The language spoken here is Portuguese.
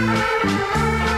Música